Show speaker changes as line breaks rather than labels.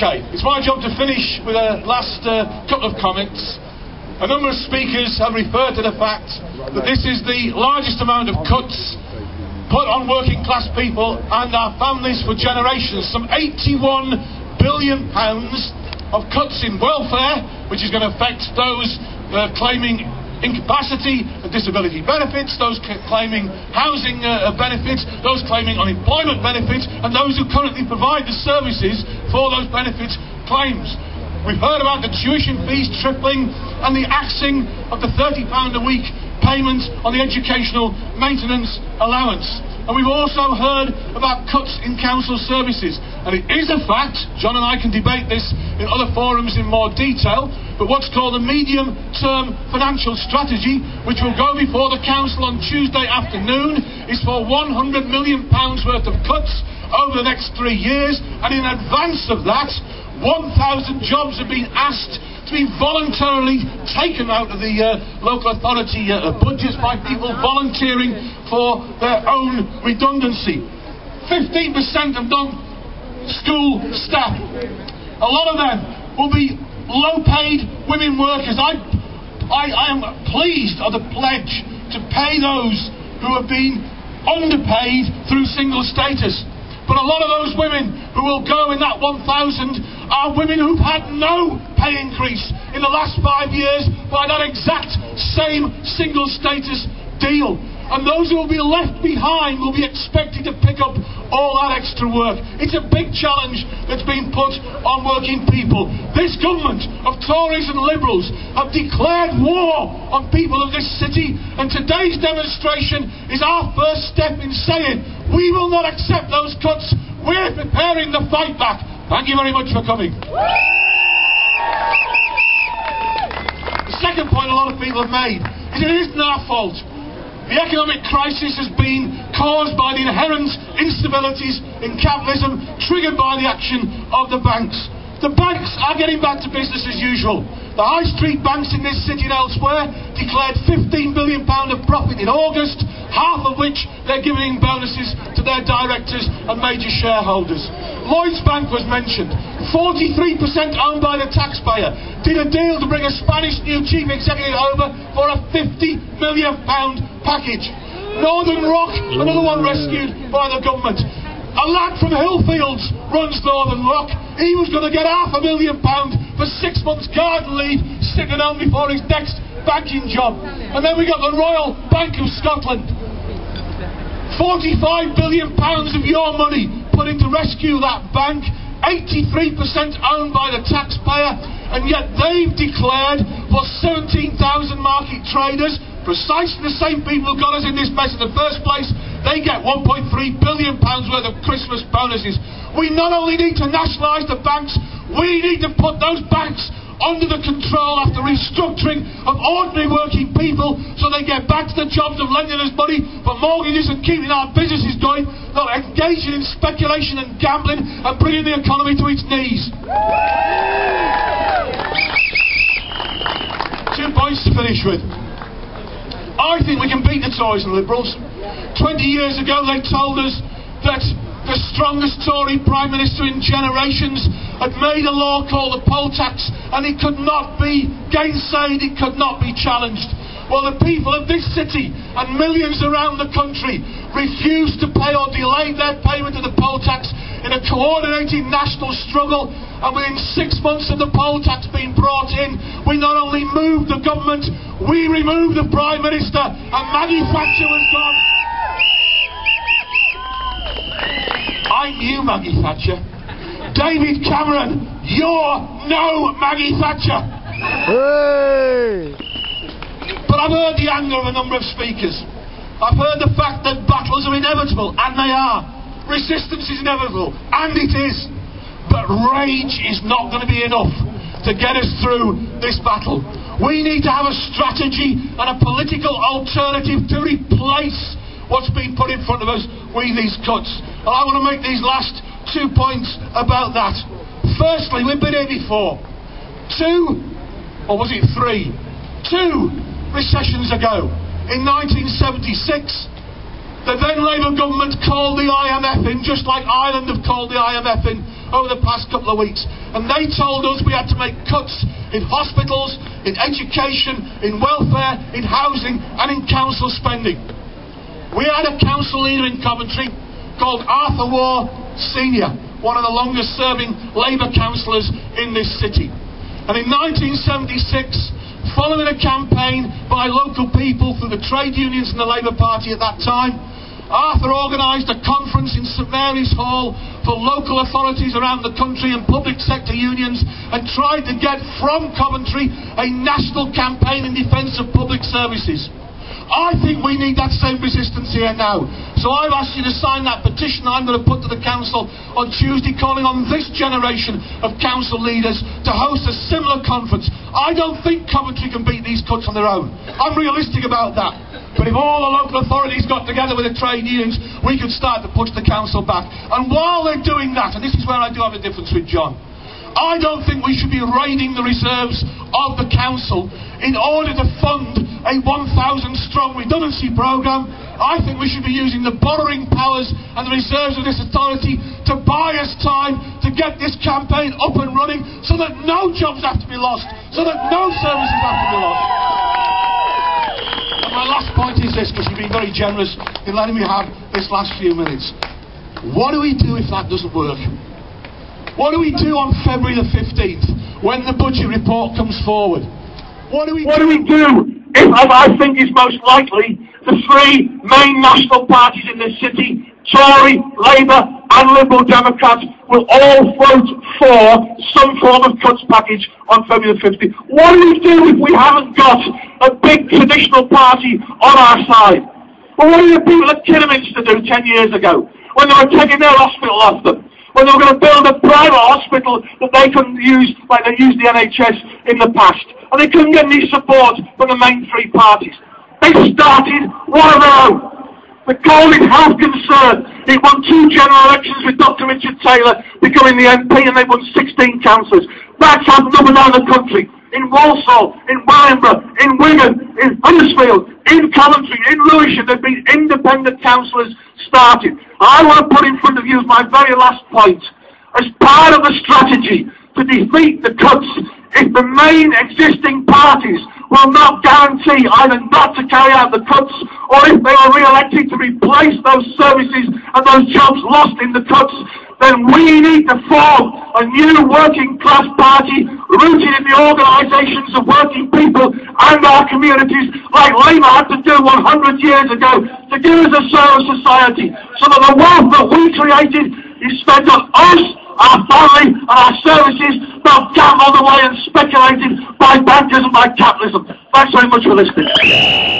Okay, it's my job to finish with a last uh, couple of comments. A number of speakers have referred to the fact that this is the largest amount of cuts put on working class people and our families for generations. Some 81 billion pounds of cuts in welfare, which is going to affect those uh, claiming incapacity and disability benefits, those claiming housing uh, benefits, those claiming unemployment benefits, and those who currently provide the services for those benefits claims. We've heard about the tuition fees tripling and the axing of the £30 a week payment on the educational maintenance allowance. And we've also heard about cuts in council services. And it is a fact, John and I can debate this in other forums in more detail, but what's called a medium term financial strategy, which will go before the council on Tuesday afternoon, is for £100 million worth of cuts over the next three years. And in advance of that, 1,000 jobs have been asked to be voluntarily taken out of the uh, local authority uh, budgets by people volunteering for their own redundancy. 15% of non-school staff, a lot of them will be low-paid women workers. I, I, I am pleased of the pledge to pay those who have been underpaid through single status. But a lot of those women who will go in that 1,000 are women who've had no pay increase in the last five years by that exact same single status deal. And those who will be left behind will be expected to pick up all that extra work. It's a big challenge that's been put on working people. This government of Tories and Liberals have declared war on people of this city, and today's demonstration is our first step in saying we will not accept those cuts. We're preparing the fight back. Thank you very much for coming. The second point a lot of people have made is it isn't our fault. The economic crisis has been caused by the inherent instabilities in capitalism triggered by the action of the banks. The banks are getting back to business as usual. The high street banks in this city and elsewhere declared £15 billion of profit in August, half of which they're giving bonuses to their directors and major shareholders. Lloyds Bank was mentioned. 43% owned by the taxpayer. Did a deal to bring a Spanish new chief executive over for a £50 million package. Northern Rock, another one rescued by the government. A lad from Hillfields runs Northern Rock. He was going to get half a million pounds for six months garden leave sitting down before his next banking job. And then we got the Royal Bank of Scotland. 45 billion pounds of your money put in to rescue that bank. 83% owned by the taxpayer, and yet they've declared for 17,000 market traders, precisely the same people who got us in this mess in the first place, they get 1.3 billion pounds worth of Christmas bonuses. We not only need to nationalise the banks, we need to put those banks under the control after restructuring of ordinary working people so they get back to the jobs of lending us money for mortgages and keeping our businesses going, not engaging in speculation and gambling and bringing the economy to its knees. Two points to finish with. I think we can beat the Tories and Liberals. 20 years ago, they told us that the strongest Tory Prime Minister in generations had made a law called the poll tax, and it could not be gainsaid, it could not be challenged. Well, the people of this city and millions around the country refused to pay or delayed their payment of the poll tax in a coordinated national struggle. And within six months of the poll tax being brought in, we not only moved the government, we removed the Prime Minister, and Maggie Thatcher was gone. I knew Maggie Thatcher. David Cameron, you're no Maggie Thatcher.
Hey!
But I've heard the anger of a number of speakers. I've heard the fact that battles are inevitable, and they are. Resistance is inevitable, and it is. But rage is not going to be enough to get us through this battle. We need to have a strategy and a political alternative to replace what's been put in front of us with these cuts. And I want to make these last two points about that. Firstly, we've been here before. Two, or was it three? Two recessions ago. In 1976, the then Labour government called the IMF in, just like Ireland have called the IMF in, over the past couple of weeks. And they told us we had to make cuts in hospitals, in education, in welfare, in housing, and in council spending. We had a council leader in Coventry called Arthur Waugh Sr., one of the longest serving Labour councillors in this city. And in 1976, following a campaign by local people through the trade unions and the Labour Party at that time, Arthur organised a conference in St Mary's Hall for local authorities around the country and public sector unions and tried to get from Coventry a national campaign in defence of public services. I think we need that same resistance here now. So I've asked you to sign that petition I'm going to put to the council on Tuesday, calling on this generation of council leaders to host a similar conference. I don't think Coventry can beat these cuts on their own. I'm realistic about that. But if all the local authorities got together with the trade unions, we could start to push the council back. And while they're doing that, and this is where I do have a difference with John, I don't think we should be raiding the reserves of the council in order to fund a 1,000 strong redundancy programme. I think we should be using the borrowing powers and the reserves of this authority to buy us time to get this campaign up and running so that no jobs have to be lost, so that no services have to be lost. And my last point is this, because you've been very generous in letting me have this last few minutes. What do we do if that doesn't work? What do we do on February the 15th when the budget report comes forward? What do we
What
do?
we do if, as I think is most likely, the three main national parties in this city, Tory, Labour and Liberal Democrats, will all vote for some form of cuts package on February the 15th? What do we do if we haven't got a big traditional party on our side? Well, what did the people at Kidderminster do 10 years ago when they were taking their hospital off them? When they were going to build a private hospital that they couldn't use like they used the NHS in the past. And they couldn't get any support from the main three parties. They started one of their own. The Golden Health Concern. It won two general elections with Dr. Richard Taylor becoming the MP and they won 16 councillors. That's happened up and down the country. In Walsall, in Wellingborough, in Wigan, in Huddersfield, in Coventry, in Lewisham, there have been independent councillors started. I want to put in front of you as my very last point, as part of the strategy to defeat the cuts, if the main existing parties will not guarantee either not to carry out the cuts or if they are re-elected to replace those services and those jobs lost in the cuts, then we need to form a new working class party rooted in the organisations of working people and our communities like Labour had to do 100 years ago to give us a service society so that the wealth that we created is spent on us, our family and our services, not gambled away and speculated by bankers and by capitalism. Thanks very much for listening.